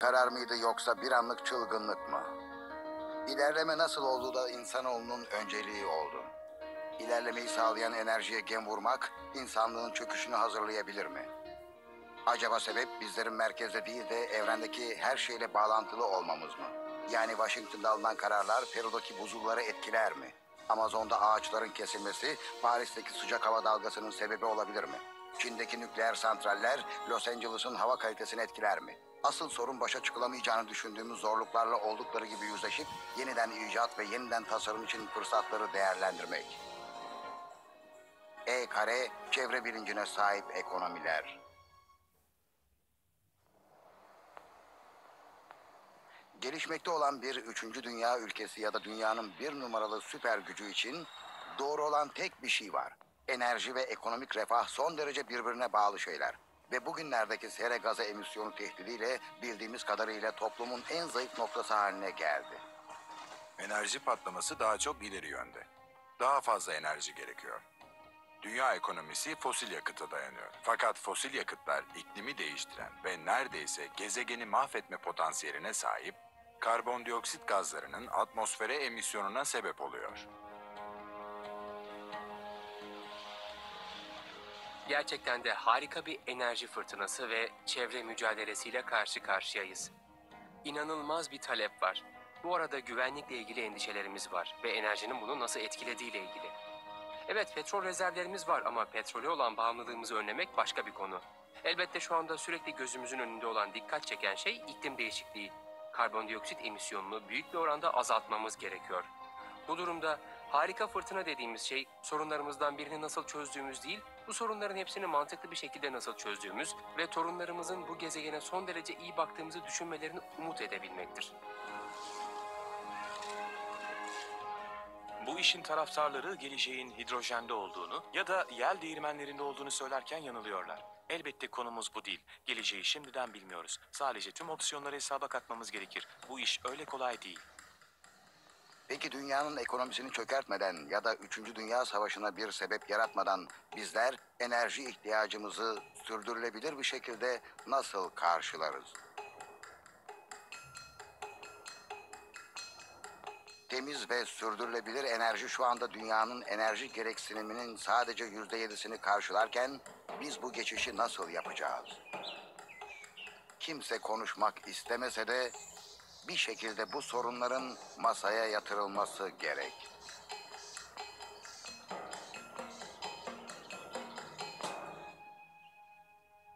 Karar mıydı yoksa bir anlık çılgınlık mı? İlerleme nasıl olduğu da insanoğlunun önceliği oldu. İlerlemeyi sağlayan enerjiye gem vurmak insanlığın çöküşünü hazırlayabilir mi? Acaba sebep bizlerin merkezde değil de evrendeki her şeyle bağlantılı olmamız mı? Yani Washington'da alınan kararlar Peru'daki buzulları etkiler mi? Amazon'da ağaçların kesilmesi Paris'teki sıcak hava dalgasının sebebi olabilir mi? Çin'deki nükleer santraller Los Angeles'ın hava kalitesini etkiler mi? Asıl sorun başa çıkılamayacağını düşündüğümüz zorluklarla oldukları gibi yüzleşip yeniden icat ve yeniden tasarım için fırsatları değerlendirmek. E kare çevre bilincine sahip ekonomiler. Gelişmekte olan bir üçüncü dünya ülkesi ya da dünyanın bir numaralı süper gücü için doğru olan tek bir şey var. Enerji ve ekonomik refah son derece birbirine bağlı şeyler. Ve bugünlerdeki sera gazı emisyonu tehdidiyle bildiğimiz kadarıyla toplumun en zayıf noktası haline geldi. Enerji patlaması daha çok ileri yönde. Daha fazla enerji gerekiyor. Dünya ekonomisi fosil yakıta dayanıyor. Fakat fosil yakıtlar iklimi değiştiren ve neredeyse gezegeni mahvetme potansiyeline sahip karbondioksit gazlarının atmosfere emisyonuna sebep oluyor. Gerçekten de harika bir enerji fırtınası ve çevre mücadelesiyle karşı karşıyayız. İnanılmaz bir talep var. Bu arada güvenlikle ilgili endişelerimiz var ve enerjinin bunu nasıl etkilediğiyle ilgili. Evet petrol rezervlerimiz var ama petrole olan bağımlılığımızı önlemek başka bir konu. Elbette şu anda sürekli gözümüzün önünde olan dikkat çeken şey iklim değişikliği. Karbondioksit emisyonunu büyük bir oranda azaltmamız gerekiyor. Bu durumda harika fırtına dediğimiz şey sorunlarımızdan birini nasıl çözdüğümüz değil, bu sorunların hepsini mantıklı bir şekilde nasıl çözdüğümüz ve torunlarımızın bu gezegene son derece iyi baktığımızı düşünmelerini umut edebilmektir. Bu işin taraftarları geleceğin hidrojende olduğunu ya da yel değirmenlerinde olduğunu söylerken yanılıyorlar. Elbette konumuz bu değil. Geleceği şimdiden bilmiyoruz. Sadece tüm opsiyonları hesaba katmamız gerekir. Bu iş öyle kolay değil. Peki dünyanın ekonomisini çökertmeden ya da 3. Dünya Savaşı'na bir sebep yaratmadan bizler enerji ihtiyacımızı sürdürülebilir bir şekilde nasıl karşılarız? Temiz ve sürdürülebilir enerji şu anda dünyanın enerji gereksiniminin sadece yüzde yedisini karşılarken biz bu geçişi nasıl yapacağız? Kimse konuşmak istemese de bir şekilde bu sorunların masaya yatırılması gerek.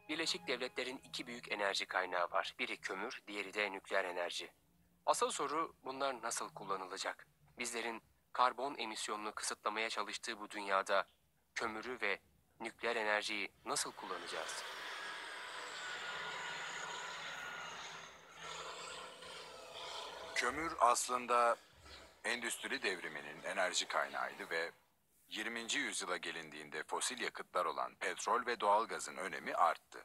Birleşik Devletler'in iki büyük enerji kaynağı var. Biri kömür, diğeri de nükleer enerji. Asıl soru bunlar nasıl kullanılacak? Bizlerin karbon emisyonunu kısıtlamaya çalıştığı bu dünyada kömürü ve nükleer enerjiyi nasıl kullanacağız? Kömür aslında endüstri devriminin enerji kaynağıydı ve 20. yüzyıla gelindiğinde fosil yakıtlar olan petrol ve doğalgazın önemi arttı.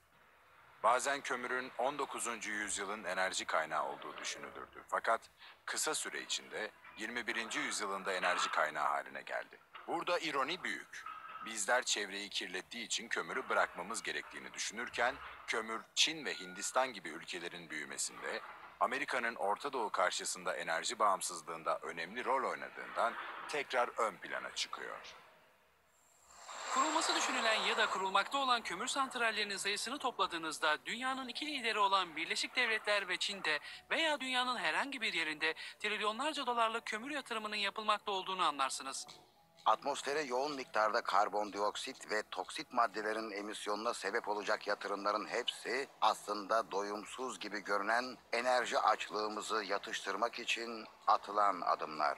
Bazen kömürün 19. yüzyılın enerji kaynağı olduğu düşünülürdü. Fakat kısa süre içinde 21. yüzyılında enerji kaynağı haline geldi. Burada ironi büyük. Bizler çevreyi kirlettiği için kömürü bırakmamız gerektiğini düşünürken kömür Çin ve Hindistan gibi ülkelerin büyümesinde Amerika'nın Orta Doğu karşısında enerji bağımsızlığında önemli rol oynadığından tekrar ön plana çıkıyor. Kurulması düşünülen ya da kurulmakta olan kömür santrallerinin sayısını topladığınızda dünyanın iki lideri olan Birleşik Devletler ve Çin'de veya dünyanın herhangi bir yerinde trilyonlarca dolarlık kömür yatırımının yapılmakta olduğunu anlarsınız. Atmosfere yoğun miktarda karbondioksit ve toksit maddelerin emisyonuna sebep olacak yatırımların hepsi aslında doyumsuz gibi görünen enerji açlığımızı yatıştırmak için atılan adımlar.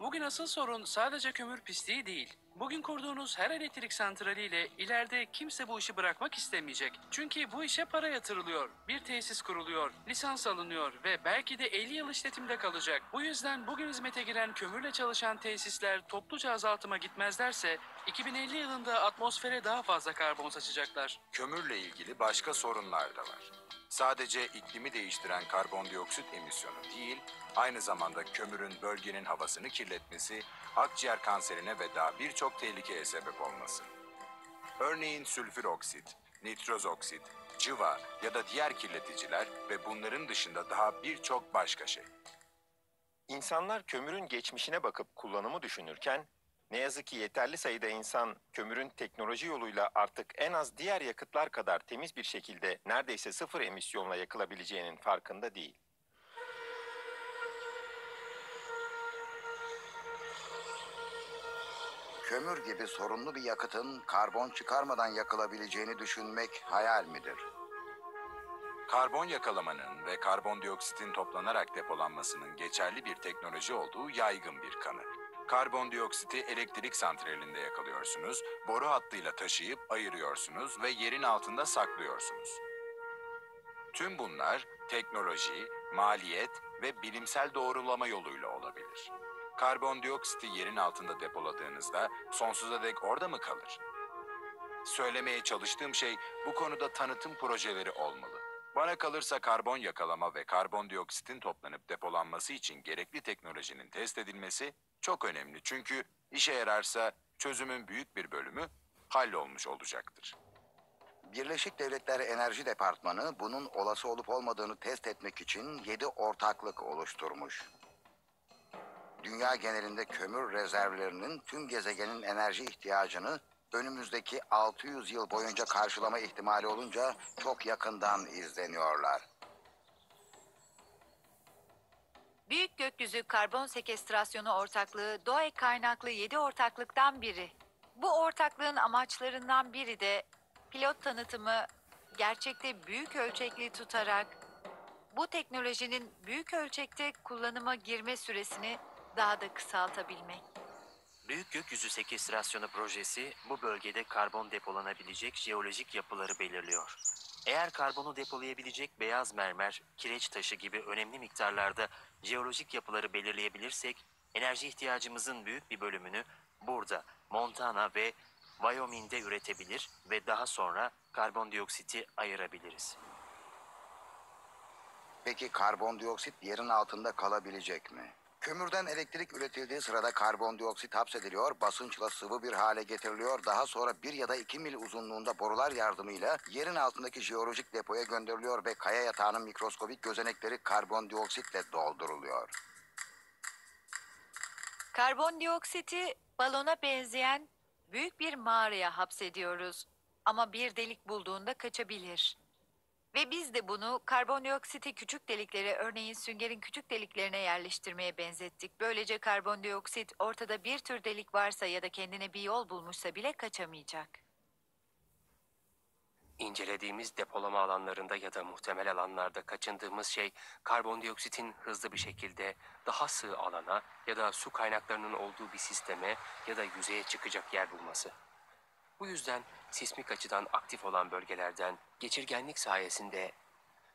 Bugün asıl sorun sadece kömür pisliği değil. Bugün kurduğunuz her elektrik santraliyle ileride kimse bu işi bırakmak istemeyecek. Çünkü bu işe para yatırılıyor, bir tesis kuruluyor, lisans alınıyor ve belki de 50 yıl işletimde kalacak. Bu yüzden bugün hizmete giren kömürle çalışan tesisler topluca azaltıma gitmezlerse 2050 yılında atmosfere daha fazla karbon saçacaklar. Kömürle ilgili başka sorunlar da var. Sadece iklimi değiştiren karbondioksit emisyonu değil, aynı zamanda kömürün bölgenin havasını kirletmesi, akciğer kanserine ve daha birçok tehlikeye sebep olması. Örneğin sülfür oksit, nitroz oksit, cıva ya da diğer kirleticiler ve bunların dışında daha birçok başka şey. İnsanlar kömürün geçmişine bakıp kullanımı düşünürken ne yazık ki yeterli sayıda insan kömürün teknoloji yoluyla artık en az diğer yakıtlar kadar temiz bir şekilde neredeyse sıfır emisyonla yakılabileceğinin farkında değil. Kömür gibi sorunlu bir yakıtın karbon çıkarmadan yakılabileceğini düşünmek hayal midir? Karbon yakalamanın ve karbondioksitin toplanarak depolanmasının geçerli bir teknoloji olduğu yaygın bir kanı. Karbondioksiti elektrik santralinde yakalıyorsunuz, boru hattıyla taşıyıp ayırıyorsunuz ve yerin altında saklıyorsunuz. Tüm bunlar teknoloji, maliyet ve bilimsel doğrulama yoluyla olabilir. Karbondioksiti yerin altında depoladığınızda sonsuza dek orada mı kalır? Söylemeye çalıştığım şey bu konuda tanıtım projeleri olmalı. Bana kalırsa karbon yakalama ve karbondioksitin toplanıp depolanması için gerekli teknolojinin test edilmesi çok önemli. Çünkü işe yararsa çözümün büyük bir bölümü hallolmuş olacaktır. Birleşik Devletler Enerji Departmanı bunun olası olup olmadığını test etmek için 7 ortaklık oluşturmuş. Dünya genelinde kömür rezervlerinin tüm gezegenin enerji ihtiyacını önümüzdeki 600 yıl boyunca karşılama ihtimali olunca çok yakından izleniyorlar. Büyük Gökyüzü Karbon Sekestrasyonu Ortaklığı doğaya kaynaklı 7 ortaklıktan biri. Bu ortaklığın amaçlarından biri de pilot tanıtımı gerçekte büyük ölçekli tutarak bu teknolojinin büyük ölçekte kullanıma girme süresini daha da kısaltabilmek. Büyük Gökyüzü Sekestrasyonu projesi bu bölgede karbon depolanabilecek jeolojik yapıları belirliyor. Eğer karbonu depolayabilecek beyaz mermer, kireç taşı gibi önemli miktarlarda jeolojik yapıları belirleyebilirsek, enerji ihtiyacımızın büyük bir bölümünü burada, Montana ve Wyoming'de üretebilir ve daha sonra karbondioksiti ayırabiliriz. Peki karbondioksit yerin altında kalabilecek mi? Kömürden elektrik üretildiği sırada karbondioksit hapsediliyor, basınçla sıvı bir hale getiriliyor. Daha sonra bir ya da iki mil uzunluğunda borular yardımıyla yerin altındaki jeolojik depoya gönderiliyor ve kaya yatağının mikroskobik gözenekleri karbondioksitle dolduruluyor. Karbondioksiti balona benzeyen büyük bir mağaraya hapsediyoruz. Ama bir delik bulduğunda kaçabilir. Ve biz de bunu karbondioksiti küçük deliklere örneğin süngerin küçük deliklerine yerleştirmeye benzettik. Böylece karbondioksit ortada bir tür delik varsa ya da kendine bir yol bulmuşsa bile kaçamayacak. İncelediğimiz depolama alanlarında ya da muhtemel alanlarda kaçındığımız şey karbondioksitin hızlı bir şekilde daha sığ alana ya da su kaynaklarının olduğu bir sisteme ya da yüzeye çıkacak yer bulması. Bu yüzden sismik açıdan aktif olan bölgelerden geçirgenlik sayesinde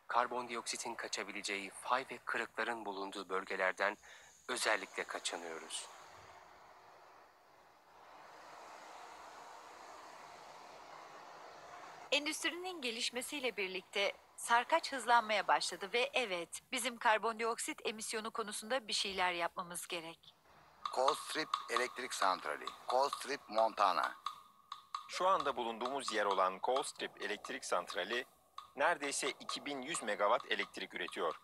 karbondioksitin kaçabileceği fay ve kırıkların bulunduğu bölgelerden özellikle kaçınıyoruz. Endüstrinin gelişmesiyle birlikte sarkaç hızlanmaya başladı ve evet bizim karbondioksit emisyonu konusunda bir şeyler yapmamız gerek. Cold Strip Elektrik Santrali, Cold Strip Montana. Şu anda bulunduğumuz yer olan Coal Strip Elektrik Santrali neredeyse 2100 megawatt elektrik üretiyor.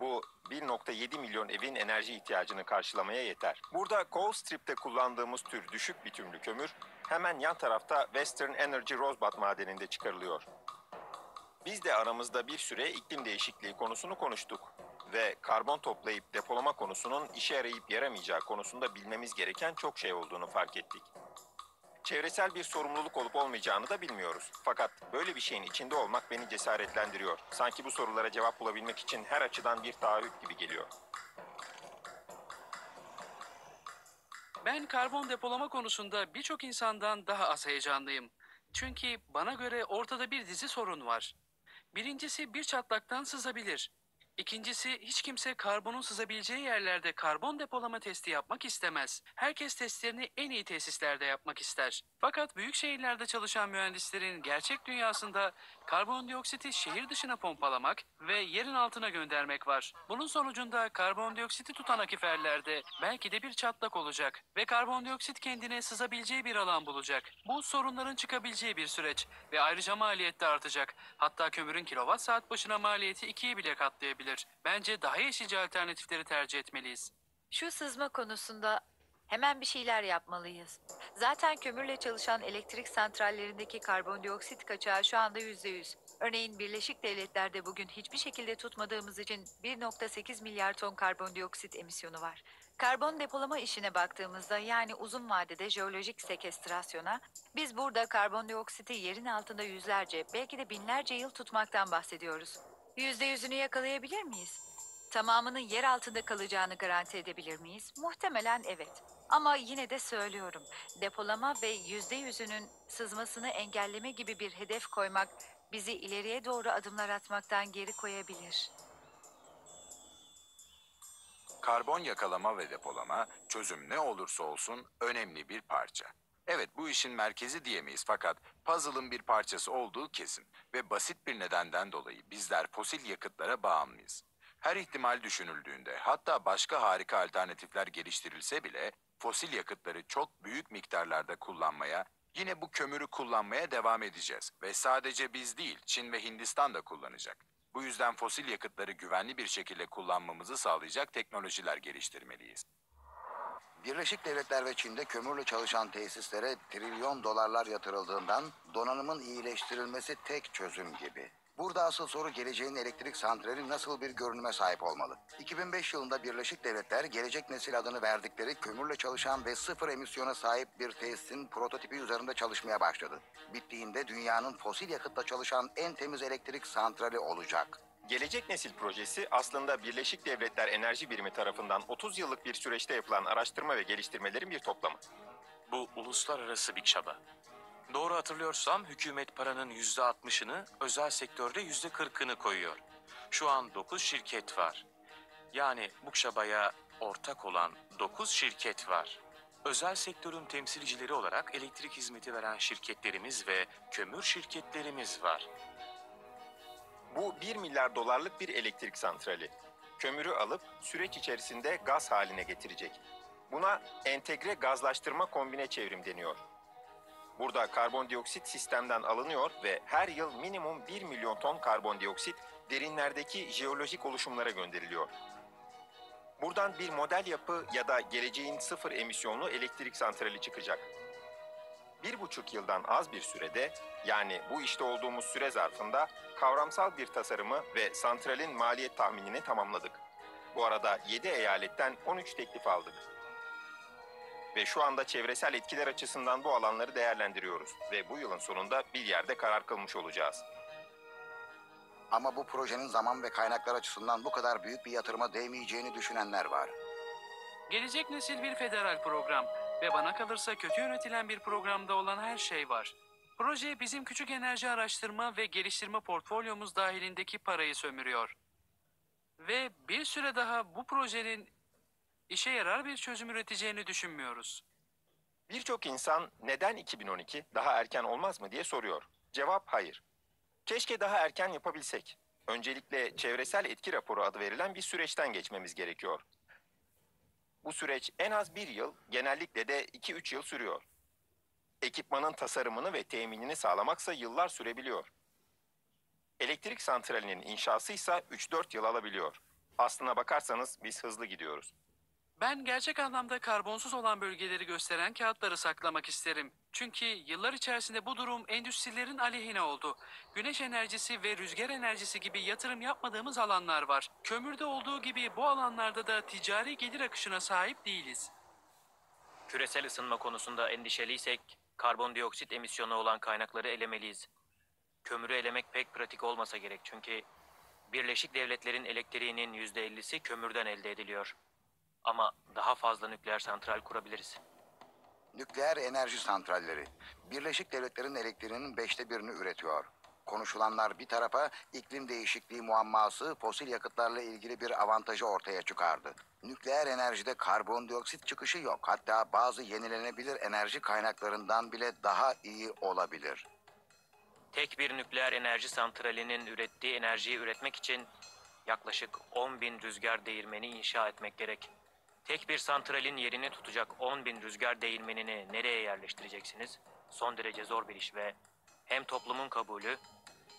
Bu 1.7 milyon evin enerji ihtiyacını karşılamaya yeter. Burada Coal Strip'te kullandığımız tür düşük bitumlu kömür hemen yan tarafta Western Energy Rosebud madeninde çıkarılıyor. Biz de aramızda bir süre iklim değişikliği konusunu konuştuk ve karbon toplayıp depolama konusunun işe yarayıp yaramayacağı konusunda bilmemiz gereken çok şey olduğunu fark ettik. Çevresel bir sorumluluk olup olmayacağını da bilmiyoruz. Fakat böyle bir şeyin içinde olmak beni cesaretlendiriyor. Sanki bu sorulara cevap bulabilmek için her açıdan bir taahhüt gibi geliyor. Ben karbon depolama konusunda birçok insandan daha az heyecanlıyım. Çünkü bana göre ortada bir dizi sorun var. Birincisi bir çatlaktan sızabilir. İkincisi, hiç kimse karbonun sızabileceği yerlerde karbon depolama testi yapmak istemez. Herkes testlerini en iyi tesislerde yapmak ister. Fakat büyük şehirlerde çalışan mühendislerin gerçek dünyasında karbondioksiti şehir dışına pompalamak ve yerin altına göndermek var. Bunun sonucunda karbondioksiti tutan akiferlerde belki de bir çatlak olacak ve karbondioksit kendine sızabileceği bir alan bulacak. Bu sorunların çıkabileceği bir süreç ve ayrıca maliyet de artacak. Hatta kömürün kilowatt saat başına maliyeti ikiye bile katlayabilir. Bence daha yeşilce alternatifleri tercih etmeliyiz. Şu sızma konusunda hemen bir şeyler yapmalıyız. Zaten kömürle çalışan elektrik santrallerindeki karbondioksit kaçağı şu anda yüzde yüz. Örneğin Birleşik Devletler'de bugün hiçbir şekilde tutmadığımız için 1.8 milyar ton karbondioksit emisyonu var. Karbon depolama işine baktığımızda yani uzun vadede jeolojik sekestrasyona biz burada karbondioksiti yerin altında yüzlerce belki de binlerce yıl tutmaktan bahsediyoruz. Yüzde yüzünü yakalayabilir miyiz? Tamamının yer altında kalacağını garanti edebilir miyiz? Muhtemelen evet. Ama yine de söylüyorum. Depolama ve yüzde yüzünün sızmasını engelleme gibi bir hedef koymak bizi ileriye doğru adımlar atmaktan geri koyabilir. Karbon yakalama ve depolama çözüm ne olursa olsun önemli bir parça. Evet bu işin merkezi diyemeyiz fakat puzzle'ın bir parçası olduğu kesin ve basit bir nedenden dolayı bizler fosil yakıtlara bağımlıyız. Her ihtimal düşünüldüğünde hatta başka harika alternatifler geliştirilse bile fosil yakıtları çok büyük miktarlarda kullanmaya yine bu kömürü kullanmaya devam edeceğiz ve sadece biz değil Çin ve Hindistan da kullanacak. Bu yüzden fosil yakıtları güvenli bir şekilde kullanmamızı sağlayacak teknolojiler geliştirmeliyiz. Birleşik Devletler ve Çin'de kömürle çalışan tesislere trilyon dolarlar yatırıldığından donanımın iyileştirilmesi tek çözüm gibi. Burada asıl soru geleceğin elektrik santrali nasıl bir görünüme sahip olmalı? 2005 yılında Birleşik Devletler gelecek nesil adını verdikleri kömürle çalışan ve sıfır emisyona sahip bir tesisin prototipi üzerinde çalışmaya başladı. Bittiğinde dünyanın fosil yakıtla çalışan en temiz elektrik santrali olacak. Gelecek Nesil projesi aslında Birleşik Devletler Enerji Birimi tarafından 30 yıllık bir süreçte yapılan araştırma ve geliştirmelerin bir toplamı. Bu uluslararası bir çaba. Doğru hatırlıyorsam hükümet paranın yüzde altmışını, özel sektörde yüzde kırkını koyuyor. Şu an 9 şirket var. Yani bu çabaya ortak olan 9 şirket var. Özel sektörün temsilcileri olarak elektrik hizmeti veren şirketlerimiz ve kömür şirketlerimiz var. Bu 1 milyar dolarlık bir elektrik santrali. Kömürü alıp süreç içerisinde gaz haline getirecek. Buna entegre gazlaştırma kombine çevrim deniyor. Burada karbondioksit sistemden alınıyor ve her yıl minimum 1 milyon ton karbondioksit derinlerdeki jeolojik oluşumlara gönderiliyor. Buradan bir model yapı ya da geleceğin sıfır emisyonlu elektrik santrali çıkacak. Bir buçuk yıldan az bir sürede yani bu işte olduğumuz süre zarfında kavramsal bir tasarımı ve santralin maliyet tahminini tamamladık. Bu arada 7 eyaletten 13 teklif aldık. Ve şu anda çevresel etkiler açısından bu alanları değerlendiriyoruz ve bu yılın sonunda bir yerde karar kılmış olacağız. Ama bu projenin zaman ve kaynaklar açısından bu kadar büyük bir yatırıma değmeyeceğini düşünenler var. Gelecek nesil bir federal program ve bana kalırsa kötü yönetilen bir programda olan her şey var. Proje bizim küçük enerji araştırma ve geliştirme portfolyomuz dahilindeki parayı sömürüyor. Ve bir süre daha bu projenin işe yarar bir çözüm üreteceğini düşünmüyoruz. Birçok insan neden 2012 daha erken olmaz mı diye soruyor. Cevap hayır. Keşke daha erken yapabilsek. Öncelikle çevresel etki raporu adı verilen bir süreçten geçmemiz gerekiyor. Bu süreç en az bir yıl, genellikle de 2-3 yıl sürüyor. Ekipmanın tasarımını ve teminini sağlamaksa yıllar sürebiliyor. Elektrik santralinin inşası ise 3-4 yıl alabiliyor. Aslına bakarsanız biz hızlı gidiyoruz. Ben gerçek anlamda karbonsuz olan bölgeleri gösteren kağıtları saklamak isterim. Çünkü yıllar içerisinde bu durum endüstrilerin aleyhine oldu. Güneş enerjisi ve rüzgar enerjisi gibi yatırım yapmadığımız alanlar var. Kömürde olduğu gibi bu alanlarda da ticari gelir akışına sahip değiliz. Küresel ısınma konusunda endişeliysek karbondioksit emisyonu olan kaynakları elemeliyiz. Kömürü elemek pek pratik olmasa gerek çünkü Birleşik Devletler'in elektriğinin %50'si kömürden elde ediliyor. Ama daha fazla nükleer santral kurabiliriz. Nükleer enerji santralleri. Birleşik Devletler'in elektriğinin beşte birini üretiyor. Konuşulanlar bir tarafa iklim değişikliği muamması fosil yakıtlarla ilgili bir avantajı ortaya çıkardı. Nükleer enerjide karbondioksit çıkışı yok. Hatta bazı yenilenebilir enerji kaynaklarından bile daha iyi olabilir. Tek bir nükleer enerji santralinin ürettiği enerjiyi üretmek için yaklaşık 10 bin rüzgar değirmeni inşa etmek gerek. Tek bir santralin yerini tutacak 10 bin rüzgar değirmenini nereye yerleştireceksiniz? Son derece zor bir iş ve hem toplumun kabulü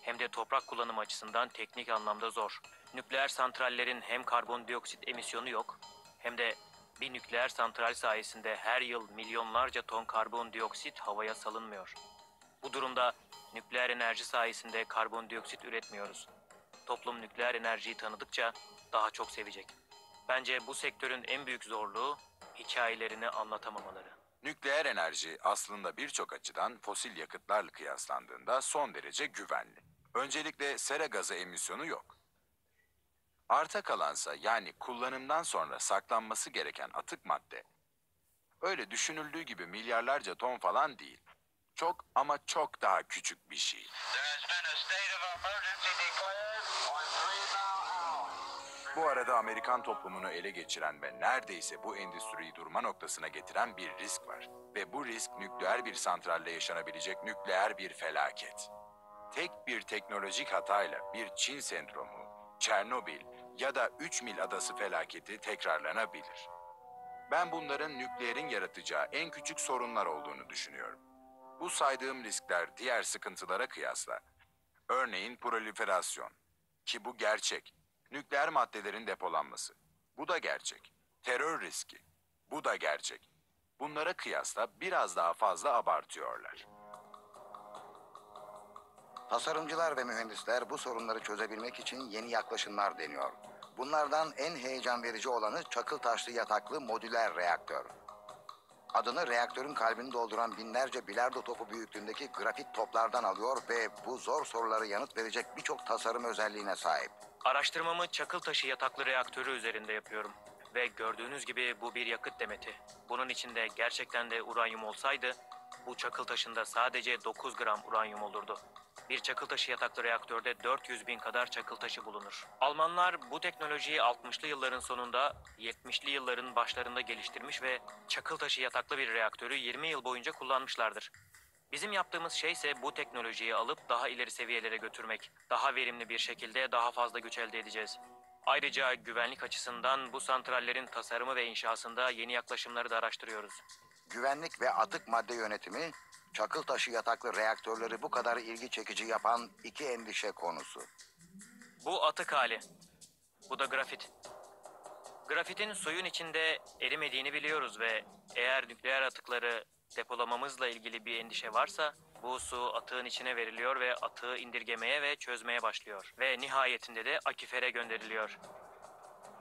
hem de toprak kullanımı açısından teknik anlamda zor. Nükleer santrallerin hem karbondioksit emisyonu yok hem de bir nükleer santral sayesinde her yıl milyonlarca ton karbondioksit havaya salınmıyor. Bu durumda nükleer enerji sayesinde karbondioksit üretmiyoruz. Toplum nükleer enerjiyi tanıdıkça daha çok sevecek. Bence bu sektörün en büyük zorluğu hikayelerini anlatamamaları. Nükleer enerji aslında birçok açıdan fosil yakıtlarla kıyaslandığında son derece güvenli. Öncelikle sera gazı emisyonu yok. Arta kalansa yani kullanımdan sonra saklanması gereken atık madde. Öyle düşünüldüğü gibi milyarlarca ton falan değil. Çok ama çok daha küçük bir şey. Bu arada Amerikan toplumunu ele geçiren ve neredeyse bu endüstriyi durma noktasına getiren bir risk var. Ve bu risk nükleer bir santralle yaşanabilecek nükleer bir felaket. Tek bir teknolojik hatayla bir Çin sendromu, Çernobil ya da 3 mil adası felaketi tekrarlanabilir. Ben bunların nükleerin yaratacağı en küçük sorunlar olduğunu düşünüyorum. Bu saydığım riskler diğer sıkıntılara kıyasla. Örneğin proliferasyon. Ki bu gerçek. Nükleer maddelerin depolanması. Bu da gerçek. Terör riski. Bu da gerçek. Bunlara kıyasla biraz daha fazla abartıyorlar. Tasarımcılar ve mühendisler bu sorunları çözebilmek için yeni yaklaşımlar deniyor. Bunlardan en heyecan verici olanı çakıl taşlı yataklı modüler reaktör. Adını reaktörün kalbini dolduran binlerce bilardo topu büyüklüğündeki grafit toplardan alıyor ve bu zor soruları yanıt verecek birçok tasarım özelliğine sahip. Araştırmamı çakıl taşı yataklı reaktörü üzerinde yapıyorum. Ve gördüğünüz gibi bu bir yakıt demeti. Bunun içinde gerçekten de uranyum olsaydı bu çakıl taşında sadece 9 gram uranyum olurdu. Bir çakıl taşı yataklı reaktörde 400 bin kadar çakıl taşı bulunur. Almanlar bu teknolojiyi 60'lı yılların sonunda 70'li yılların başlarında geliştirmiş ve çakıl taşı yataklı bir reaktörü 20 yıl boyunca kullanmışlardır. Bizim yaptığımız şey ise bu teknolojiyi alıp daha ileri seviyelere götürmek. Daha verimli bir şekilde daha fazla güç elde edeceğiz. Ayrıca güvenlik açısından bu santrallerin tasarımı ve inşasında yeni yaklaşımları da araştırıyoruz. Güvenlik ve atık madde yönetimi, çakıl taşı yataklı reaktörleri bu kadar ilgi çekici yapan iki endişe konusu. Bu atık hali. Bu da grafit. Grafitin suyun içinde erimediğini biliyoruz ve eğer nükleer atıkları depolamamızla ilgili bir endişe varsa bu su atığın içine veriliyor ve atığı indirgemeye ve çözmeye başlıyor. Ve nihayetinde de akifere gönderiliyor.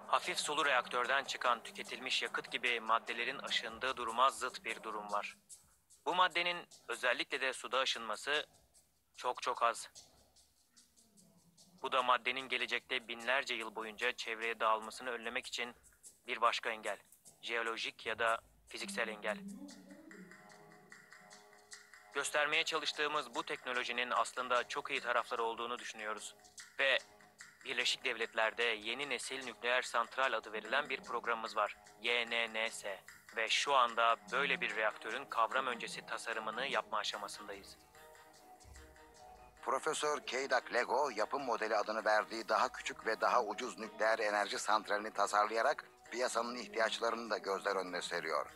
Hafif sulu reaktörden çıkan tüketilmiş yakıt gibi maddelerin aşındığı duruma zıt bir durum var. Bu maddenin özellikle de suda aşınması çok çok az. Bu da maddenin gelecekte binlerce yıl boyunca çevreye dağılmasını önlemek için bir başka engel. Jeolojik ya da fiziksel engel. Göstermeye çalıştığımız bu teknolojinin aslında çok iyi tarafları olduğunu düşünüyoruz. Ve Birleşik Devletler'de yeni nesil nükleer santral adı verilen bir programımız var. YNNS. Ve şu anda böyle bir reaktörün kavram öncesi tasarımını yapma aşamasındayız. Profesör Keydak Lego yapım modeli adını verdiği daha küçük ve daha ucuz nükleer enerji santralini tasarlayarak piyasanın ihtiyaçlarını da gözler önüne seriyor.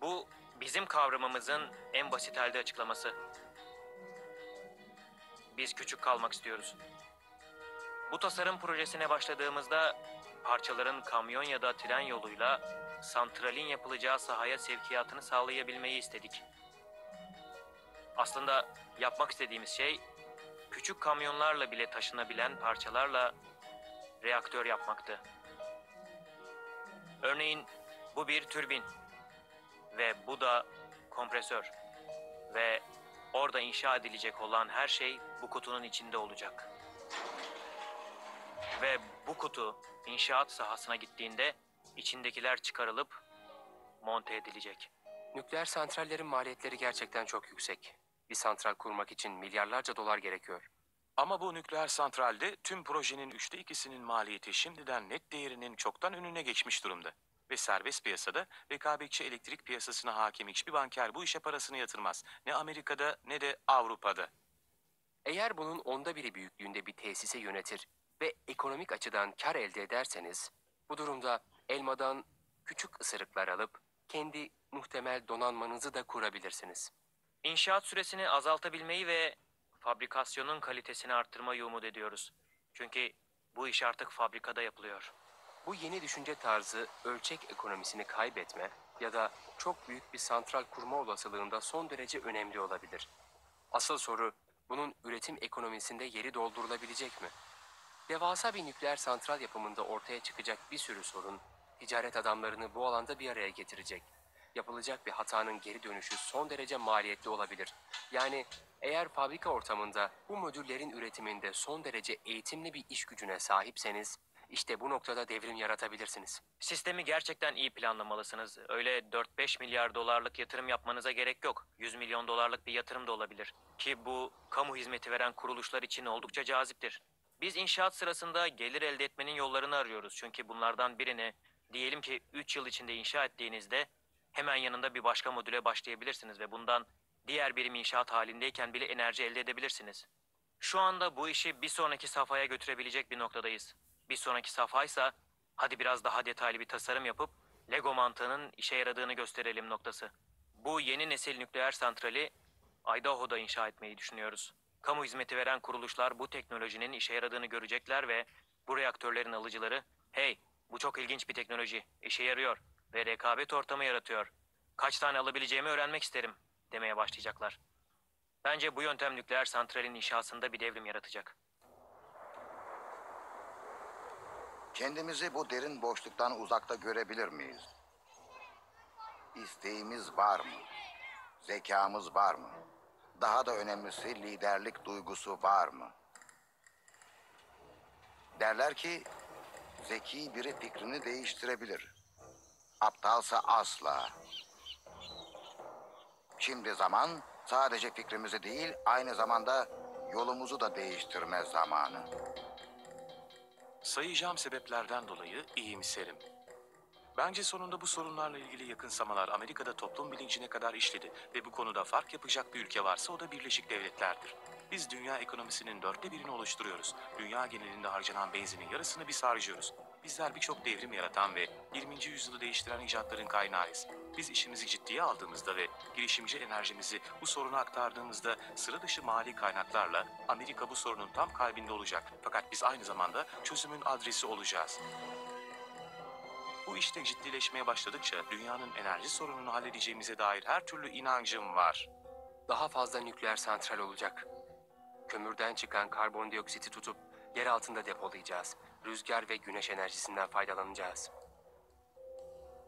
Bu bizim kavramımızın en basit halde açıklaması. Biz küçük kalmak istiyoruz. Bu tasarım projesine başladığımızda parçaların kamyon ya da tren yoluyla santralin yapılacağı sahaya sevkiyatını sağlayabilmeyi istedik. Aslında yapmak istediğimiz şey küçük kamyonlarla bile taşınabilen parçalarla reaktör yapmaktı. Örneğin bu bir türbin ve bu da kompresör. Ve orada inşa edilecek olan her şey bu kutunun içinde olacak. Ve bu kutu inşaat sahasına gittiğinde içindekiler çıkarılıp monte edilecek. Nükleer santrallerin maliyetleri gerçekten çok yüksek. Bir santral kurmak için milyarlarca dolar gerekiyor. Ama bu nükleer santralde tüm projenin üçte ikisinin maliyeti şimdiden net değerinin çoktan önüne geçmiş durumda. Ve serbest piyasada rekabetçi elektrik piyasasına hakim hiçbir banker bu işe parasını yatırmaz. Ne Amerika'da ne de Avrupa'da. Eğer bunun onda biri büyüklüğünde bir tesise yönetir ve ekonomik açıdan kar elde ederseniz, bu durumda elmadan küçük ısırıklar alıp kendi muhtemel donanmanızı da kurabilirsiniz. İnşaat süresini azaltabilmeyi ve fabrikasyonun kalitesini arttırmayı umut ediyoruz. Çünkü bu iş artık fabrikada yapılıyor. Bu yeni düşünce tarzı ölçek ekonomisini kaybetme ya da çok büyük bir santral kurma olasılığında son derece önemli olabilir. Asıl soru bunun üretim ekonomisinde yeri doldurulabilecek mi? Devasa bir nükleer santral yapımında ortaya çıkacak bir sürü sorun ticaret adamlarını bu alanda bir araya getirecek. Yapılacak bir hatanın geri dönüşü son derece maliyetli olabilir. Yani eğer fabrika ortamında bu modüllerin üretiminde son derece eğitimli bir iş gücüne sahipseniz işte bu noktada devrim yaratabilirsiniz. Sistemi gerçekten iyi planlamalısınız. Öyle 4-5 milyar dolarlık yatırım yapmanıza gerek yok. 100 milyon dolarlık bir yatırım da olabilir. Ki bu kamu hizmeti veren kuruluşlar için oldukça caziptir. Biz inşaat sırasında gelir elde etmenin yollarını arıyoruz. Çünkü bunlardan birini diyelim ki 3 yıl içinde inşa ettiğinizde hemen yanında bir başka modüle başlayabilirsiniz ve bundan diğer birim inşaat halindeyken bile enerji elde edebilirsiniz. Şu anda bu işi bir sonraki safhaya götürebilecek bir noktadayız. Bir sonraki safhaysa hadi biraz daha detaylı bir tasarım yapıp Lego mantığının işe yaradığını gösterelim noktası. Bu yeni nesil nükleer santrali Idaho'da inşa etmeyi düşünüyoruz. Kamu hizmeti veren kuruluşlar bu teknolojinin işe yaradığını görecekler ve bu reaktörlerin alıcıları hey bu çok ilginç bir teknoloji, işe yarıyor ve rekabet ortamı yaratıyor. Kaç tane alabileceğimi öğrenmek isterim demeye başlayacaklar. Bence bu yöntem nükleer santralin inşasında bir devrim yaratacak. Kendimizi bu derin boşluktan uzakta görebilir miyiz? İsteğimiz var mı? Zekamız var mı? Daha da önemlisi liderlik duygusu var mı? Derler ki zeki biri fikrini değiştirebilir. Aptalsa asla. Şimdi zaman sadece fikrimizi değil aynı zamanda yolumuzu da değiştirme zamanı. Sayacağım sebeplerden dolayı iyimserim. Bence sonunda bu sorunlarla ilgili yakınsamalar Amerika'da toplum bilincine kadar işledi ve bu konuda fark yapacak bir ülke varsa o da Birleşik Devletler'dir. Biz dünya ekonomisinin dörtte birini oluşturuyoruz. Dünya genelinde harcanan benzinin yarısını biz harcıyoruz. Bizler birçok devrim yaratan ve 20. yüzyılı değiştiren icatların kaynağıyız. Biz işimizi ciddiye aldığımızda ve girişimci enerjimizi bu soruna aktardığımızda sıra dışı mali kaynaklarla Amerika bu sorunun tam kalbinde olacak. Fakat biz aynı zamanda çözümün adresi olacağız. Bu işte ciddileşmeye başladıkça dünyanın enerji sorununu halledeceğimize dair her türlü inancım var. Daha fazla nükleer santral olacak. Kömürden çıkan karbondioksiti tutup yer altında depolayacağız. Rüzgar ve güneş enerjisinden faydalanacağız.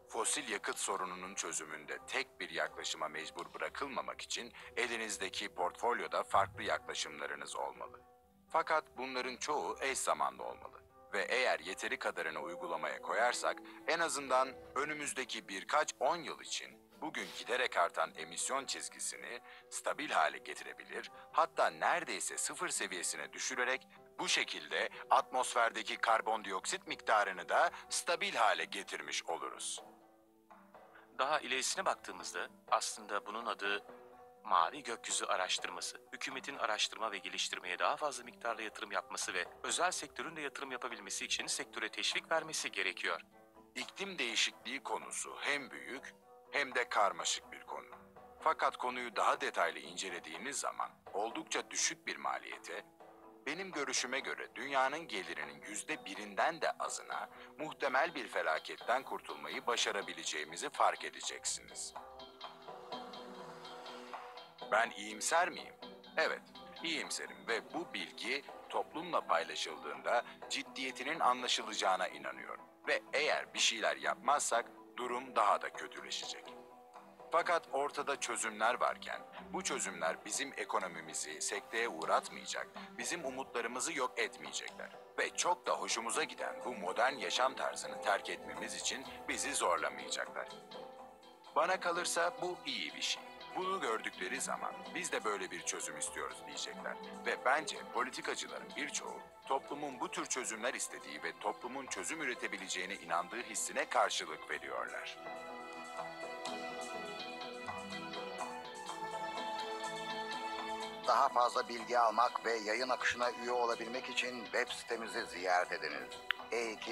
Fosil yakıt sorununun çözümünde tek bir yaklaşıma mecbur bırakılmamak için elinizdeki portfolyoda farklı yaklaşımlarınız olmalı. Fakat bunların çoğu eş zamanlı olmalı. Ve eğer yeteri kadarını uygulamaya koyarsak en azından önümüzdeki birkaç on yıl için bugün giderek artan emisyon çizgisini stabil hale getirebilir, hatta neredeyse sıfır seviyesine düşürerek bu şekilde atmosferdeki karbondioksit miktarını da stabil hale getirmiş oluruz. Daha ilerisine baktığımızda aslında bunun adı Mavi Gökyüzü Araştırması. Hükümetin araştırma ve geliştirmeye daha fazla miktarda yatırım yapması ve özel sektörün de yatırım yapabilmesi için sektöre teşvik vermesi gerekiyor. İklim değişikliği konusu hem büyük hem de karmaşık bir konu. Fakat konuyu daha detaylı incelediğimiz zaman oldukça düşük bir maliyete, benim görüşüme göre dünyanın gelirinin yüzde birinden de azına muhtemel bir felaketten kurtulmayı başarabileceğimizi fark edeceksiniz. Ben iyimser miyim? Evet, iyimserim ve bu bilgi toplumla paylaşıldığında ciddiyetinin anlaşılacağına inanıyorum. Ve eğer bir şeyler yapmazsak durum daha da kötüleşecek. Fakat ortada çözümler varken bu çözümler bizim ekonomimizi sekteye uğratmayacak, bizim umutlarımızı yok etmeyecekler. Ve çok da hoşumuza giden bu modern yaşam tarzını terk etmemiz için bizi zorlamayacaklar. Bana kalırsa bu iyi bir şey. Bunu gördükleri zaman biz de böyle bir çözüm istiyoruz diyecekler. Ve bence politikacıların birçoğu toplumun bu tür çözümler istediği ve toplumun çözüm üretebileceğine inandığı hissine karşılık veriyorlar. Daha fazla bilgi almak ve yayın akışına üye olabilmek için web sitemizi ziyaret ediniz. E2